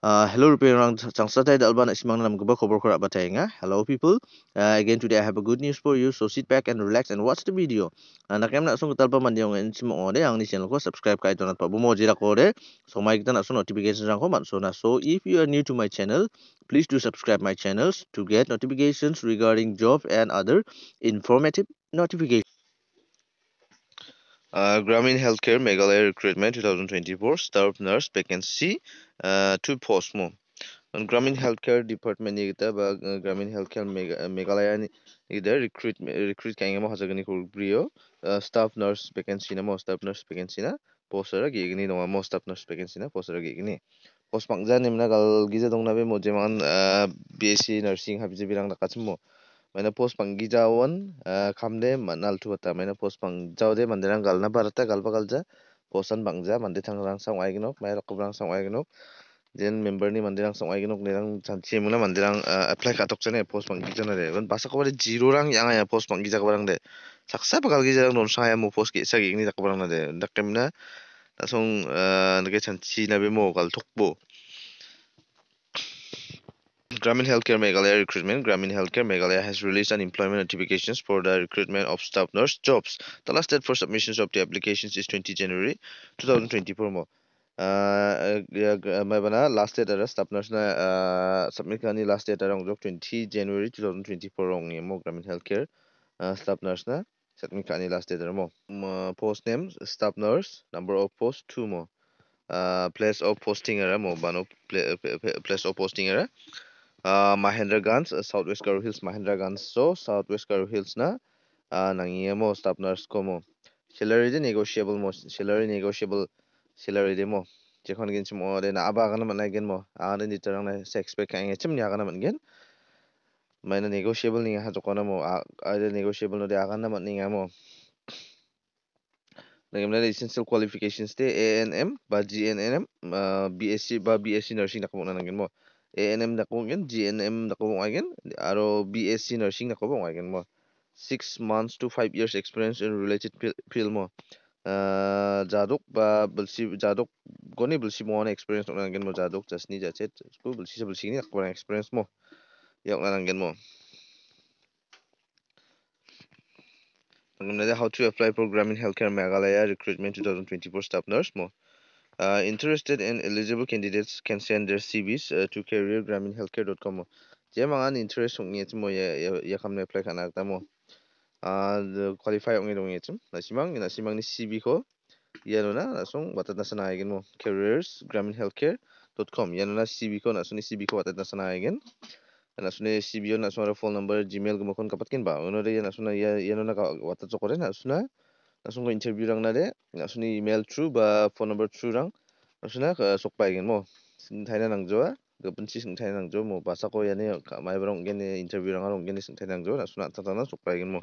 Uh, hello, Rupiang Changsata Alban Simang Namgaba Kobor Batanga. Hello, people. Uh, again, today I have a good news for you. So sit back and relax and watch the video. Uh, nakem na sung talpa man yung en simo ode ang ni ko subscribe bumo jira ko. So may kita na so notifications rang ko so na. So if you are new to my channel, please do subscribe my channels to get notifications regarding job and other informative notifications. Uh, Grameen Healthcare Meghalaya Recruitment 2024 Staff Nurse Vacancy uh, two posts mo. On Grameen Healthcare Department ni ba uh, Grameen Healthcare Meghalaya ni recruit recruit kaya mo hasagani ko uh, staff nurse vacancy na mo staff nurse vacancy na post ra gi no mo staff nurse vacancy na post ra gi gini post pangja nimna gal giza dong na be mo jeman BSc nursing habje birang da Menepos panggi jawon uh, kamde manaltu hata menepos pang jau de mandirang galna barata galba galja posan bangja mandi thangrang sang wai genok mai rakub rang sang wai genok jen member ni mandirang sang wai genok nirang chanchi muna mandirang uh, apply katok chane pos panggi jana de ban basa ko zero rang yang aya pos pangija ko de saksa bakal gija non sang ya mu post ke sagi ini takobrang na de dakemna langsung uh, nge chanchi na be mo gal tokbo Grameen Healthcare Meghalaya recruitment. Grameen Healthcare Meghalaya has released unemployment notifications for the recruitment of staff nurse jobs. The last date for submissions of the applications is 20 January 2024 mo. मैं बना last date आरो staff nurse ना submit खानी last date आरो joke 20 January 2024 रंग ये मो ग्रामीण हेल्थ केयर स्टाफ नर्स ना सबमिट खानी लास्ट डेट आरो मो post name staff nurse number of post 2 मो प्लेस ऑफ पोस्टिंग आरो मो बानो प्लेस ऑफ पोस्टिंग आरो Ờ, Mahendra Gans ờ, Southwest garo hills mahendraganj so south west garo hills na ờ, nangi uh, mo stapners ko mo salary de negotiable mo salary negotiable salary de mo jekhon gin chimo de na aba gan man gen mo ane ni tarang na sex pe kainge chim nya gan man gen maina negotiable ni ha jokona mo a de negotiable no de agan na man ni mo Nagimna na essential qualifications te ANM ba GNM GNNM BSc ba BSc nursing na kamo na nangin mo. A N M নাকওঁগৈ G N M নাকওঁগৈ আৰু B S C nursing নাকব মই six months two five years experience in related field মই যাদক বা বলছি যাদক গণে বলছি মই এক্সপিৰিয়েঞ্চ নাগেন মই যাদক জাছনি জাছেদ বলছি বলছিখিনি নাকপৰা এক্সপিৰিয়েঞ্চ মই ইয়াক নানাগেন মই how to apply for Grameen health care Meghalaya recruitment two thousand twenty four staff Uh, interested and eligible candidates can send their CVs uh, to careergraminhealthcare.com. Je mangan interest ong ngit mo ya ya kam apply kana ta mo. Ah qualify ong ngit ngit na simang na simang ni CV ko ya no na song batat na sana again mo careersgraminhealthcare.com ya na CV ko na suni CV ko batat na sana again. Na suni CV na suna phone number gmail gumokon kapat kin ba. Uno de ya na suna ya ya no na batat so kore na asung ko interview rang na de asuni email through ba phone number through rang asuna sok pai gen mo sing thaina nang jo ga punchi sing thaina nang jo mo basa ko yane mai brong gen interview rang rong gen sing thaina nang jo asuna ta ta na sok pai gen mo